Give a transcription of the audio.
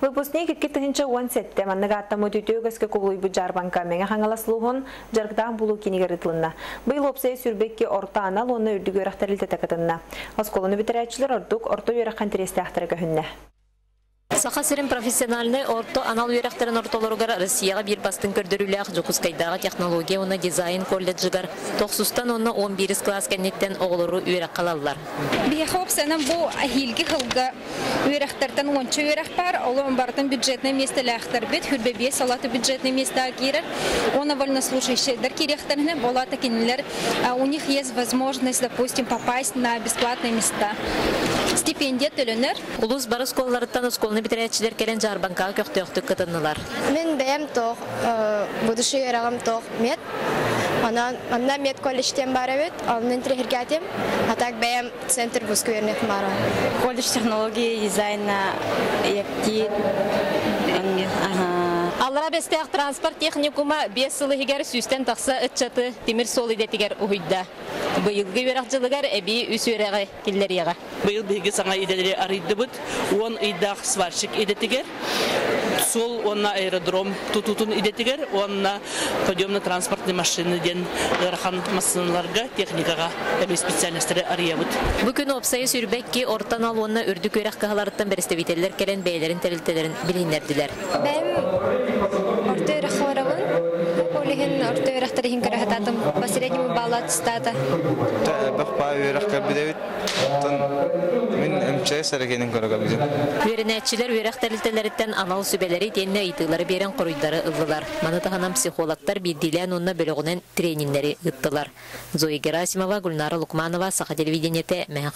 Выпускник икки тыһынча уан сетте манныга аттамы түтөөгөскө кулуйбу жарбанка меңе хаңаласлуһун жаргытаан булу кинигер ытылынна. Быйыл опсай сүрбекки орта анал оны үрдүгөрахтарылта такатынна. Осколуну битерәчләр ордук орто юраккан терестәхтәрә көһүннә. Саха сирин профессиональный орто анал үйрәхтерін ортолоргар Россияға бір бастың көрдіріләқ Жукускайдағы технология оны дизайн колледжігар. Тоқсустан оны 11 класс кәннеттен оғылыру үйрәк қалалар. Бияха опсанам бу ахилги хылга үйрәхтерден онча үйрәх бар, олы бартын бюджетное место ләхтер бит, хүрбебе салаты бюджетное место кирер. Он вольнослушающийдер кирехтерне бола такинлер. У них есть возможность, допустим, попасть на бесплатные места. Стипендия төленер. Улус бары сколларыттан сколны битерәчилер келен жарбанка көктөктүк кытыннылар. Мен бәем тоқ, будущий ярағым тоқ мед. Анан анда мед колледжтен бар бит, алнын трехергатем. А так бәем центр бускуернет мара. Колледж технологии дизайна якти Аллара бестех транспорт техникума 5 сылы хигер сүстен тақса ытчаты тимир сол идетигер уйда. Быйылгы верак жылыгар эби үсүрәгә киллерияга. Быйыл биге саңа иделери арыйды бут. Он идах сварщик идетигер. Сол онна аэродром тутутун идетигер, онна подъемно транспортный машины ден рахан машиналарга техникага эби специалисттері арыябыт. Бүгін опсайы сүрбекки ортан алуына үрдүк өрәк каһаларыттан берестебителлер келен бәйләрин терилтелерин билинердилер. Бәем орта үйрәх хорабын. Олиһин орта үйрәхтерин карахататым. Посреднему балат стата. Бах па үйрәк кабидәвит. Тон мин эмче бидем. Үйренәтчилер өрәк терилтелериттен анал сүбеләри тенне ыйтылары берен коруйдары ыллылар. Маны таханам психологтар биддилән онна бөлөгүнен тренингнери ыттылар. Зоя Герасимова, Гульнара Лукманова, Саха телевидениете, Мәһән